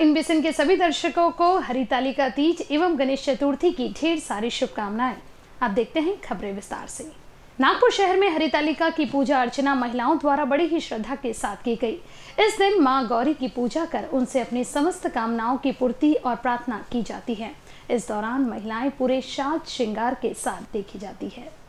इन बिसन के सभी दर्शकों को हरितालिका तीज एवं गणेश चतुर्थी की ढेर सारी शुभकामनाएँ। आप देखते हैं खबरें विस्तार से। नागपुर शहर में हरितालिका की पूजा अर्चना महिलाओं द्वारा बड़ी ही श्रद्धा के साथ की गई। इस दिन माँ गौरी की पूजा कर उनसे अपनी समस्त कामनाओं की पूर्ति और प्रार्थना की जाती है। इस दौरान महिलाएँ पूरे शाद श्रृंगार के साथ देखी जाती है।